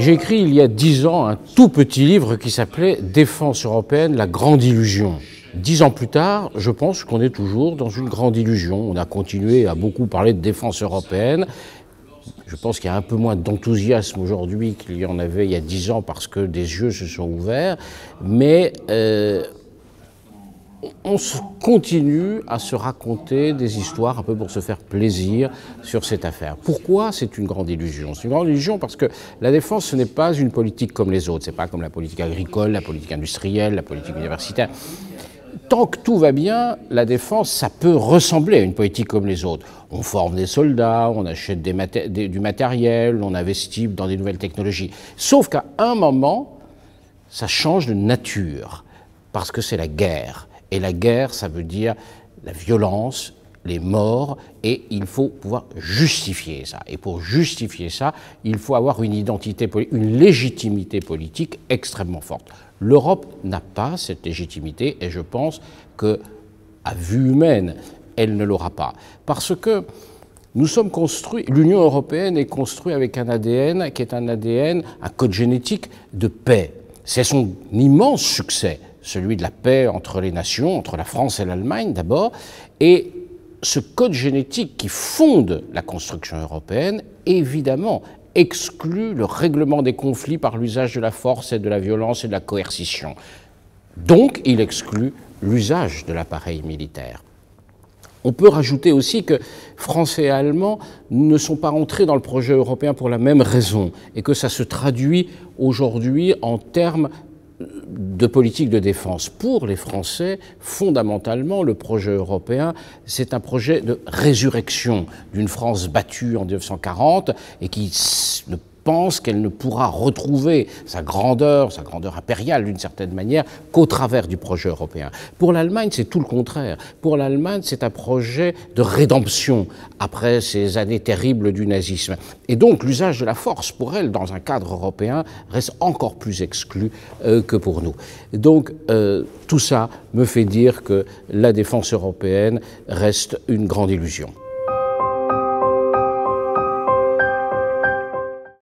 J'ai écrit il y a dix ans un tout petit livre qui s'appelait Défense européenne, la grande illusion. Dix ans plus tard, je pense qu'on est toujours dans une grande illusion. On a continué à beaucoup parler de défense européenne. Je pense qu'il y a un peu moins d'enthousiasme aujourd'hui qu'il y en avait il y a dix ans parce que des yeux se sont ouverts. Mais euh, on continue à se raconter des histoires un peu pour se faire plaisir sur cette affaire. Pourquoi c'est une grande illusion? C'est une grande illusion parce que la défense, ce n'est pas une politique comme les autres. Ce n'est pas comme la politique agricole, la politique industrielle, la politique universitaire. Tant que tout va bien, la défense, ça peut ressembler à une politique comme les autres. On forme des soldats, on achète du matériel, on investit dans des nouvelles technologies. Sauf qu'à un moment, ça change de nature, parce que c'est la guerre. Et la guerre, ça veut dire la violence, les morts, et il faut pouvoir justifier ça. Et pour justifier ça, il faut avoir une identité, une légitimité politique extrêmement forte. L'Europe n'a pas cette légitimité, et je pense que, à vue humaine, elle ne l'aura pas, parce que nous sommes construits, l'Union européenne est construite avec un ADN qui est un ADN, un code génétique de paix. C'est son immense succès celui de la paix entre les nations, entre la France et l'Allemagne d'abord, et ce code génétique qui fonde la construction européenne, évidemment, exclut le règlement des conflits par l'usage de la force et de la violence et de la coercition. Donc, il exclut l'usage de l'appareil militaire. On peut rajouter aussi que Français et Allemands ne sont pas entrés dans le projet européen pour la même raison et que ça se traduit aujourd'hui en termes de politique de défense. Pour les Français, fondamentalement, le projet européen, c'est un projet de résurrection d'une France battue en 1940 et qui ne pense qu'elle ne pourra retrouver sa grandeur, sa grandeur impériale d'une certaine manière, qu'au travers du projet européen. Pour l'Allemagne, c'est tout le contraire. Pour l'Allemagne, c'est un projet de rédemption après ces années terribles du nazisme. Et donc l'usage de la force, pour elle, dans un cadre européen, reste encore plus exclu euh, que pour nous. Donc euh, tout ça me fait dire que la défense européenne reste une grande illusion.